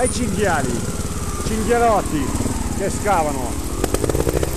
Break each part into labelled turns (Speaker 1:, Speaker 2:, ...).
Speaker 1: ai cinghiali, cinghialotti che scavano.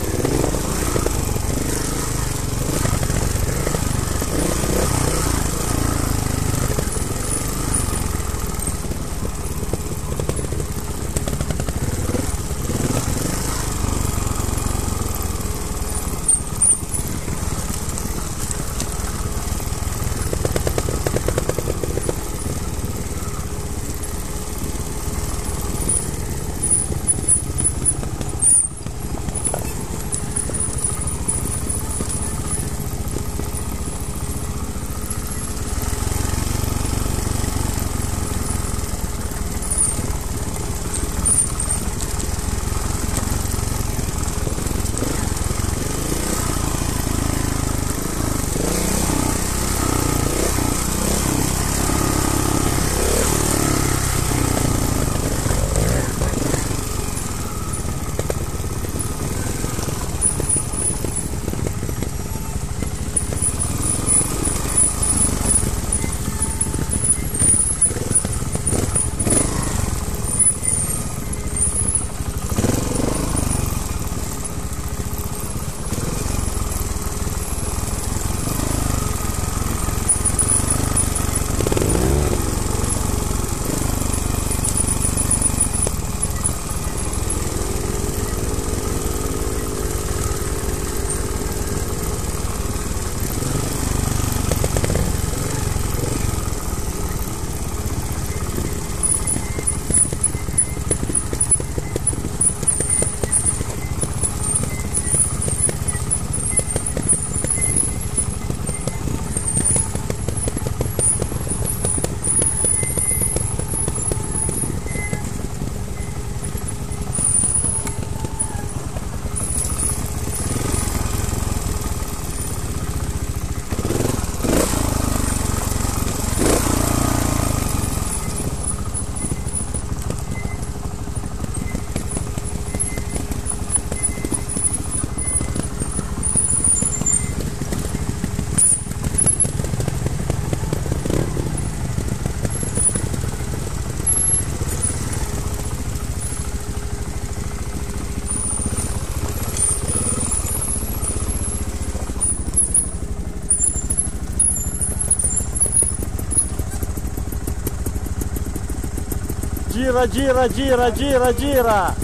Speaker 1: Gira, gira, gira, gira, gira.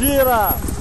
Speaker 1: Gira.